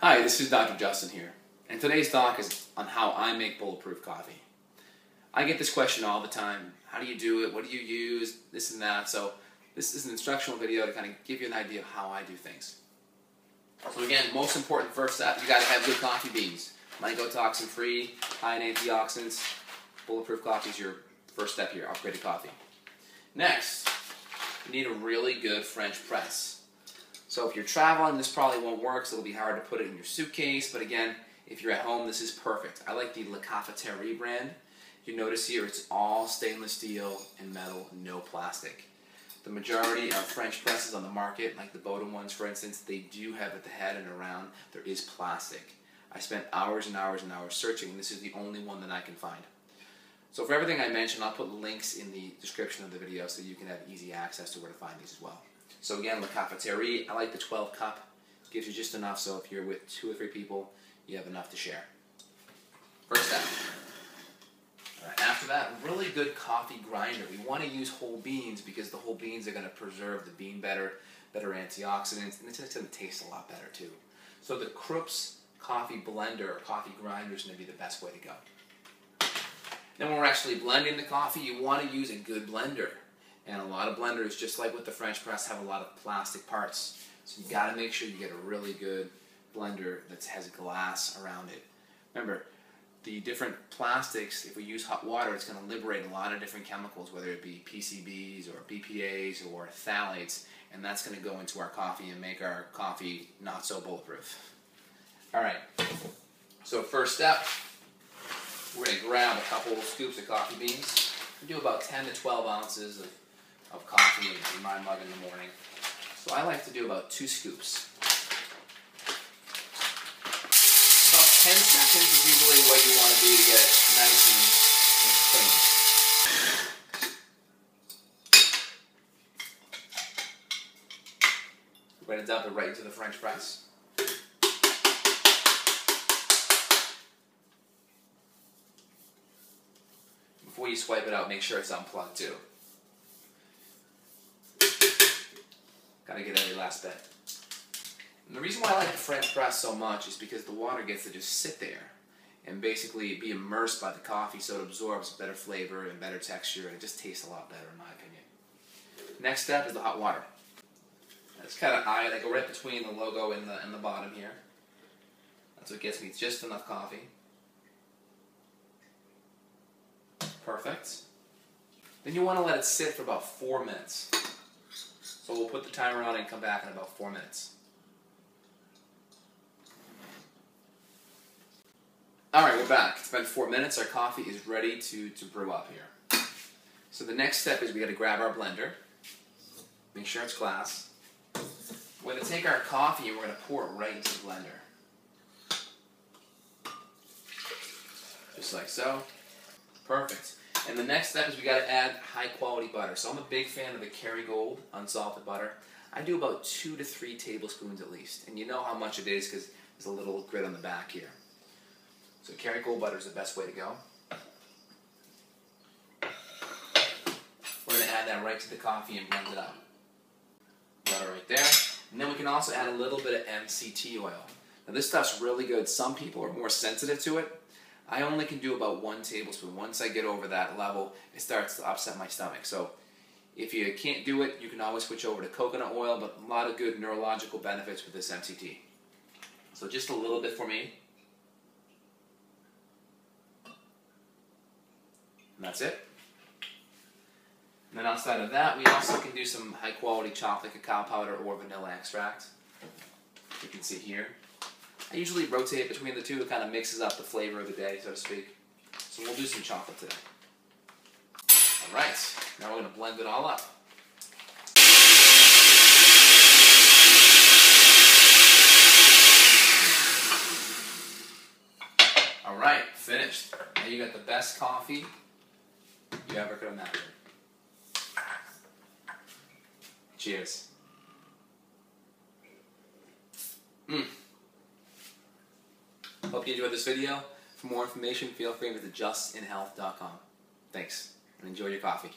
Hi, this is Dr. Justin here, and today's talk is on how I make bulletproof coffee. I get this question all the time. How do you do it? What do you use? This and that. So this is an instructional video to kind of give you an idea of how I do things. So again, most important first step, you got to have good coffee beans. Mycotoxin free, high in antioxidants. Bulletproof coffee is your first step here, upgraded coffee. Next, you need a really good French press. So if you're traveling, this probably won't work, so it'll be hard to put it in your suitcase. But again, if you're at home, this is perfect. I like the La Cafetière brand. You notice here it's all stainless steel and metal, no plastic. The majority of French presses on the market, like the Bodum ones for instance, they do have at the head and around, there is plastic. I spent hours and hours and hours searching, and this is the only one that I can find. So for everything I mentioned, I'll put links in the description of the video so you can have easy access to where to find these as well. So again, La Cafetière, I like the 12 cup. Gives you just enough so if you're with two or three people, you have enough to share. First step. after that, really good coffee grinder. We want to use whole beans because the whole beans are going to preserve the bean better, better antioxidants, and it's going to taste a lot better too. So the Krups coffee blender or coffee grinder is going to be the best way to go. Then when we're actually blending the coffee, you want to use a good blender. And a lot of blenders, just like with the French press, have a lot of plastic parts. So you got to make sure you get a really good blender that has glass around it. Remember, the different plastics, if we use hot water, it's going to liberate a lot of different chemicals, whether it be PCBs or BPAs or phthalates, and that's going to go into our coffee and make our coffee not so bulletproof. All right, so first step, we're going to grab a couple of scoops of coffee beans. We do about 10 to 12 ounces of of coffee in my mug in the morning. So I like to do about two scoops. About 10 seconds is usually what you want to do to get it nice and, and clean. We're going to dump it right into the French press. Before you swipe it out, make sure it's unplugged too. Gotta get every last bit. And the reason why I like the French press so much is because the water gets to just sit there and basically be immersed by the coffee so it absorbs better flavor and better texture and it just tastes a lot better in my opinion. Next step is the hot water. It's kind of high, go right between the logo and the, and the bottom here. That's what gets me just enough coffee. Perfect. Then you want to let it sit for about four minutes. So we'll put the timer on and come back in about four minutes. Alright, we're back. It's been four minutes. Our coffee is ready to, to brew up here. So the next step is we got to grab our blender. Make sure it's glass. We're to take our coffee and we're to pour it right into the blender. Just like so. Perfect. And the next step is we got to add high quality butter. So I'm a big fan of the Kerrygold unsalted butter. I do about two to three tablespoons at least. And you know how much it is because there's a little grit on the back here. So Kerrygold butter is the best way to go. We're going to add that right to the coffee and blend it up. Butter right there. And then we can also add a little bit of MCT oil. Now this stuff's really good. Some people are more sensitive to it. I only can do about one tablespoon. Once I get over that level, it starts to upset my stomach. So if you can't do it, you can always switch over to coconut oil, but a lot of good neurological benefits with this MCT. So just a little bit for me. And that's it. And then outside of that, we also can do some high quality chocolate cacao powder or vanilla extract. You can see here. I usually rotate between the two. It kind of mixes up the flavor of the day, so to speak. So we'll do some chocolate today. All right, now we're going to blend it all up. All right, finished. Now you got the best coffee you ever could imagine. Cheers. Mmm. You enjoyed this video. For more information, feel free to visit justinhealth.com. Thanks, and enjoy your coffee.